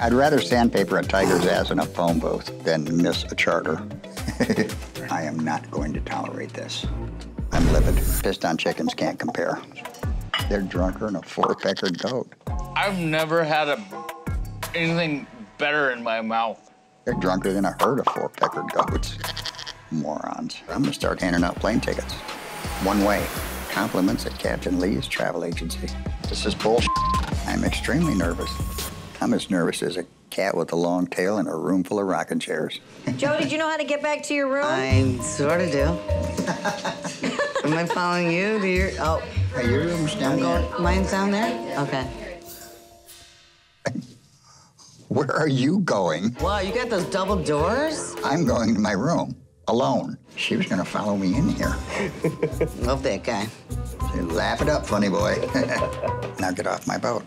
I'd rather sandpaper a tiger's ass in a phone booth than miss a charter. I am not going to tolerate this. I'm livid. Pissed on chickens can't compare. They're drunker than a four-peckered goat. I've never had a, anything better in my mouth. They're drunker than a herd of four-peckered goats. Morons. I'm gonna start handing out plane tickets. One way. Compliments at Captain Lee's travel agency. This is bullshit. I'm extremely nervous. I'm as nervous as a cat with a long tail in a room full of rocking chairs. Joe, did you know how to get back to your room? I sort of do. Am I following you? Do you? Oh, Hey, your room's down I'm there. going. Mine's down there. Okay. Where are you going? Wow, you got those double doors? I'm going to my room alone. She was gonna follow me in here. Love that guy. Say, Laugh it up, funny boy. now get off my boat.